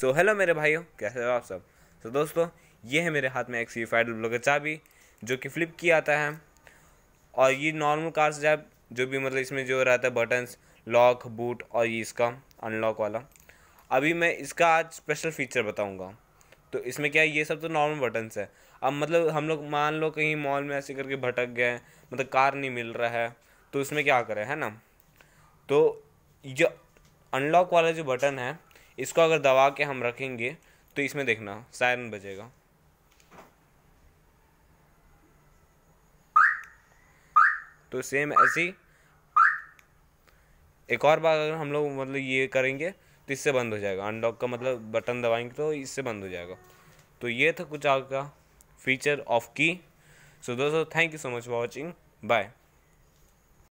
सो so, hello मेरे भाइयों कैसे हो आप सब? तो so, दोस्तों ये है मेरे हाथ में एक सी फाइव ब्लॉगर चाबी जो कि फ्लिप की आता है। और ये नॉर्मल कार से जब जो भी मतलब इसमें जो रहता है बटन्स लॉक बूट और ये इसका अनलॉक वाला। अभी मैं इसका आज स्पेशल फीचर बताऊँगा। तो इसमें क्या है ये सब तो नॉर्मल बटन्स है। अब मतलब हम लोग मान लो कहीं मॉल में ऐसे करके भटक गए मतलब कार नहीं मिल रहा है तो इसमें क्या करें है ना? तो जो अनलॉक वाला जो बटन है इसको अगर दबा के हम रखेंगे तो इसमें देखना सायरन बजेगा। तो सेम ऐसी एक और बार अगर हम लोग मतलब ये करेंगे तो इससे बंद हो जाएगा। अनलॉक का मतलब बटन दबाएँगे तो इससे बंद हो जाएगा। तो ये था कुछ आपका फीचर ऑफ़ की। सो दोस्तों thank you so much for watching bye